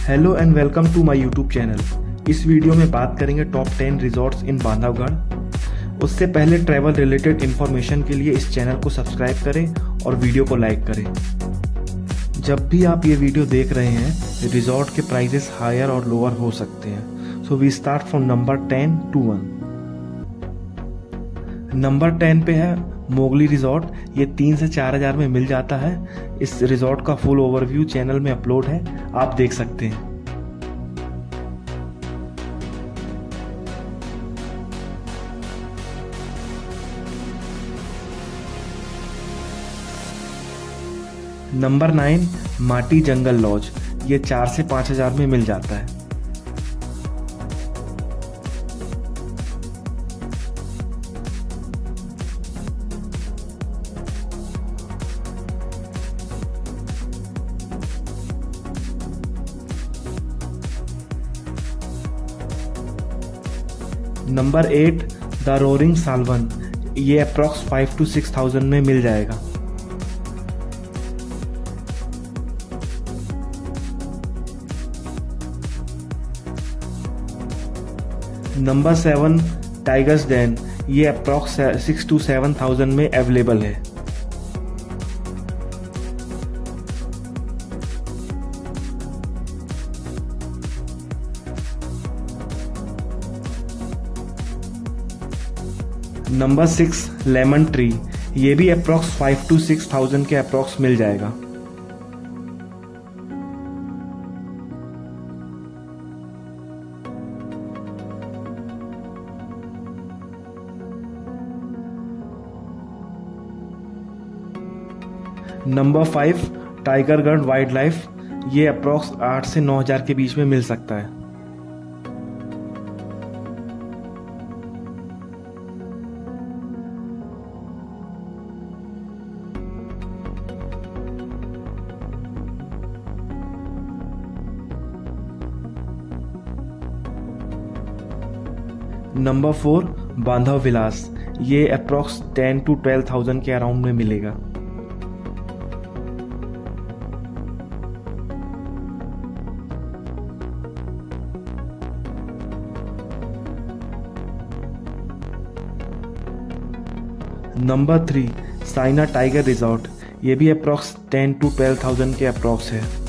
Hello and welcome to my YouTube channel इस video में बात करेंगे टॉप 10 रिजॉर्ट्स इन बांधवगढ़ उससे पहले ट्रैवल रिलेटेड इन्फॉर्मेशन के लिए इस चैनल को सब्सक्राइब करें और वीडियो को लाइक करें। जब भी आप ये वीडियो देख रहे हैं रिजॉर्ट के प्राइजेस हायर और लोअर हो सकते हैं। So we start from number ten to one number ten पे है मोगली रिजॉर्ट, ये तीन से चार हज़ार में मिल जाता है। इस रिजॉर्ट का फुल ओवरव्यू चैनल में अपलोड है, आप देख सकते हैं। नंबर नाइन माटी जंगल लॉज ये चार से पाँच हज़ार में मिल जाता है। Number eight, the roaring Salvan. ये approx five to six thousand में मिल जाएगा। Number seven, tigers den. ये approx six to seven thousand में अवेलेबल है। नंबर सिक्स, लेमन ट्री, ये भी approx five to six thousand के अप्रॉक्स मिल जाएगा। Number five Tigergarh wild life ये अप्रॉक्स आठ से नौ हज़ार के बीच में मिल सकता है। नंबर फोर बांधव विलास ये approx ten to twelve thousand के अराउंड में मिलेगा। Number three Saina tiger resort ये भी approx ten to twelve thousand के अप्रॉक्स है।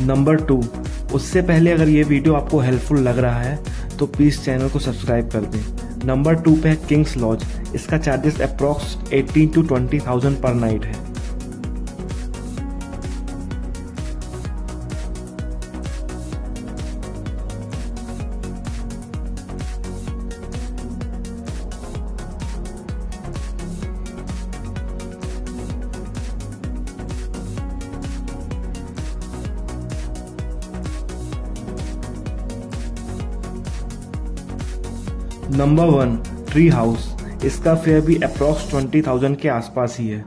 नंबर टू उससे पहले अगर ये वीडियो आपको हेल्पफुल लग रहा है तो प्लीज़ चैनल को सब्सक्राइब कर दें। नंबर टू पे है किंग्स लॉज इसका charges approx 18 to 20 thousand per night है। नंबर वन ट्री हाउस इसका फेयर भी अप्रॉक्स ट्वेंटी थाउज़ेंड के आसपास ही है।